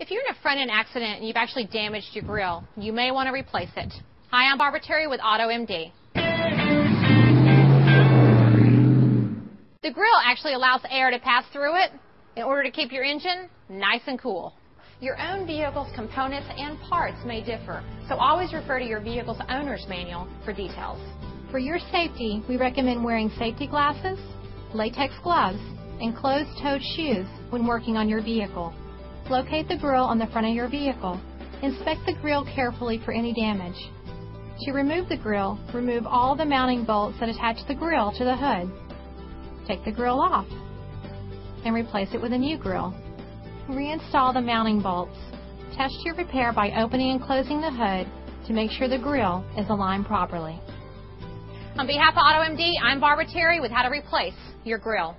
If you're in a front-end accident and you've actually damaged your grill, you may want to replace it. Hi, I'm Barbara Terry with AutoMD. The grill actually allows air to pass through it in order to keep your engine nice and cool. Your own vehicle's components and parts may differ, so always refer to your vehicle's owner's manual for details. For your safety, we recommend wearing safety glasses, latex gloves, and closed-toed shoes when working on your vehicle. Locate the grill on the front of your vehicle. Inspect the grill carefully for any damage. To remove the grill, remove all the mounting bolts that attach the grill to the hood. Take the grill off and replace it with a new grill. Reinstall the mounting bolts. Test your repair by opening and closing the hood to make sure the grill is aligned properly. On behalf of AutoMD, I'm Barbara Terry with how to replace your grill.